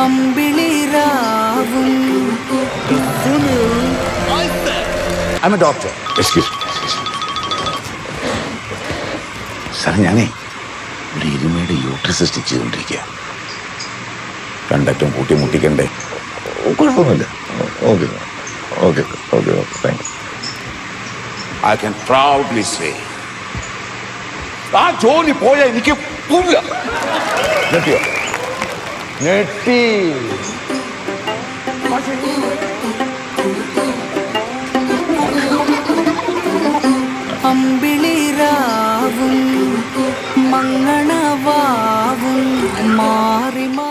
അമ്പിളിരാവും. I a doctor excuse sir ഞാനേ ഒരു ഇരുമയുടെ uterus stitch ചെയ്തുകൊണ്ടിരിക്കുക രണ്ടറ്റം കൂട്ടി മുട്ടിക്കണ്ടേ? കുഴപ്പമൊന്നുമില്ല. Okay okay okay okay thank I can proudly say ആ ജോലി പോയാൽ എനിക്ക് പോവില്ല ഞെട്ടി അമ്പിളിരാവും മങ്ങണവാവും മാറി മാറി